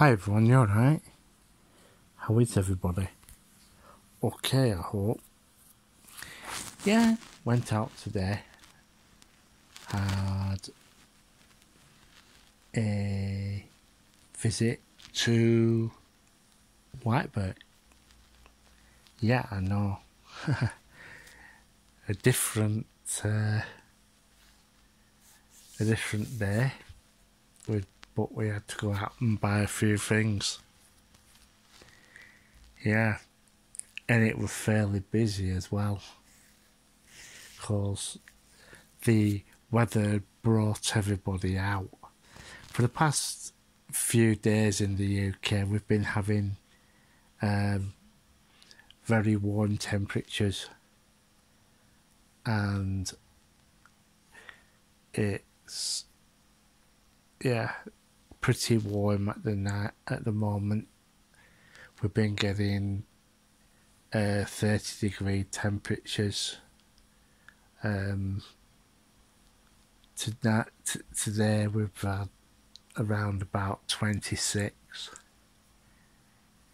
Hi everyone, you alright? How is everybody? Okay, I hope. Yeah, went out today. Had a visit to Whitebird. Yeah, I know. a different, uh, a different day. With but we had to go out and buy a few things. Yeah, and it was fairly busy as well. Because the weather brought everybody out. For the past few days in the UK, we've been having um, very warm temperatures, and it's yeah pretty warm at the night at the moment. We've been getting uh, 30 degree temperatures. Um, tonight, t- today we've had around about 26.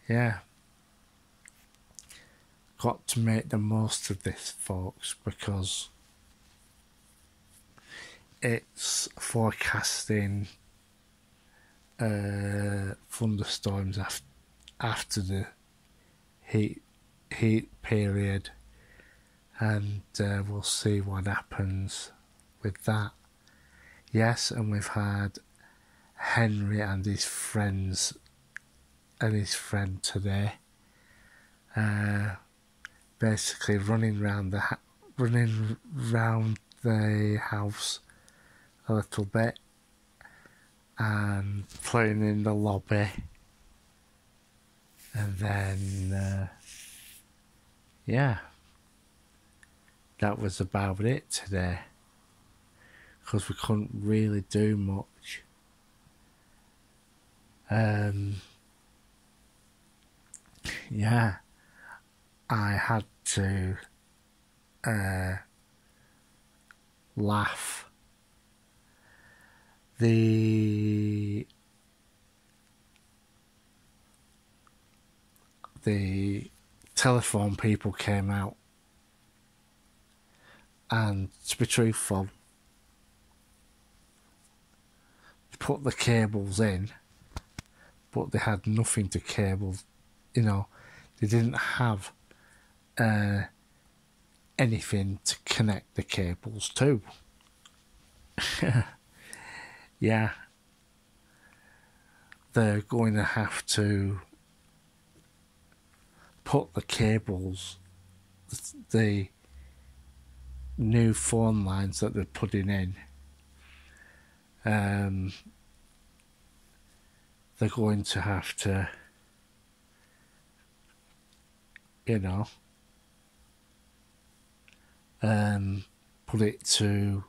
Yeah. Got to make the most of this, folks, because it's forecasting uh, thunderstorms after after the heat heat period, and uh, we'll see what happens with that. Yes, and we've had Henry and his friends and his friend today, uh, basically running around the ha- running round the house a little bit and playing in the lobby. And then, uh, yeah, that was about it today. Because we couldn't really do much. Um, yeah, I had to uh, laugh the the telephone people came out. And to be truthful put the cables in but they had nothing to cable you know. They didn't have uh, anything to connect the cables to. Yeah, they're going to have to put the cables, the new phone lines that they're putting in, um, they're going to have to, you know, um, put it to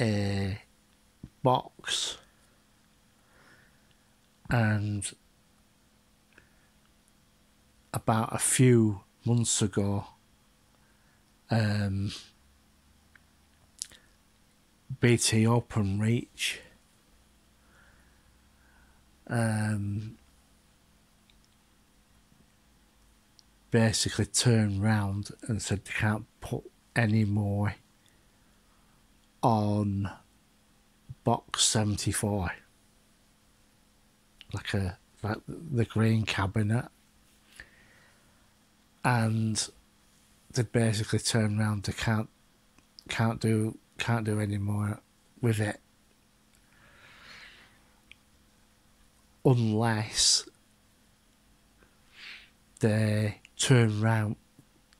a box and about a few months ago um, BT Openreach. Um, basically turned round and said they can't put any more on box 74 like a like the green cabinet and they basically turn around to can't can't do can't do any more with it unless they turn around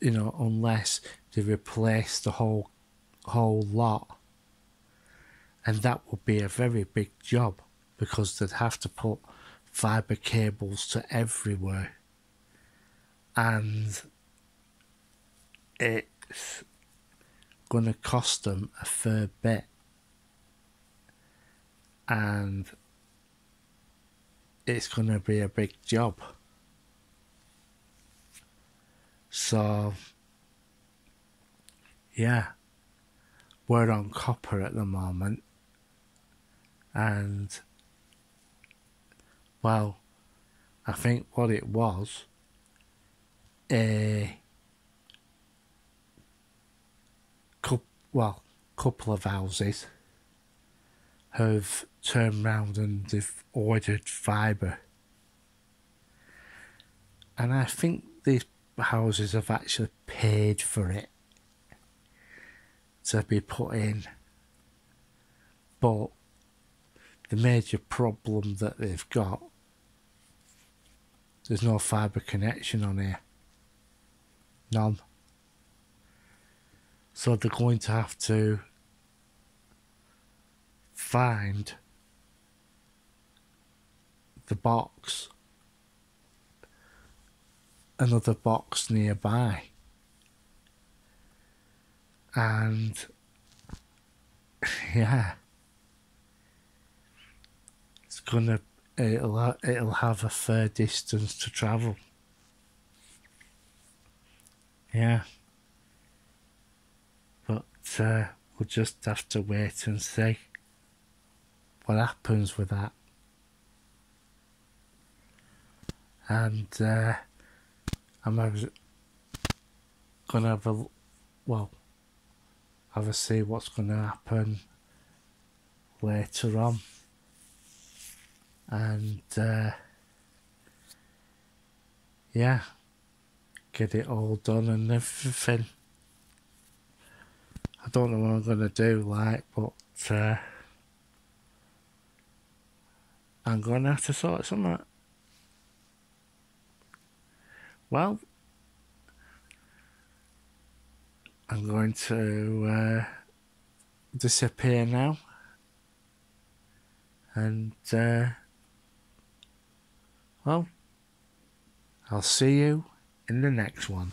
you know unless they replace the whole whole lot and that would be a very big job because they'd have to put fibre cables to everywhere. And it's going to cost them a fair bit. And it's going to be a big job. So, yeah, we're on copper at the moment and well, I think what it was, Uh, a couple, well, couple of houses have turned round and they've ordered fibre. And I think these houses have actually paid for it to be put in. But the major problem that they've got there's no fibre connection on here. None. So they're going to have to find the box, another box nearby. And yeah, it's gonna it'll it'll have a fair distance to travel. Yeah, but uh, we'll just have to wait and see what happens with that. And uh, I'm gonna have a well, have a see what's gonna happen later on. And uh, yeah, get it all done and everything. I don't know what I'm gonna do, like, but uh, I'm gonna have to sort something out. Well, I'm going to uh, disappear now and uh, well, I'll see you in the next one.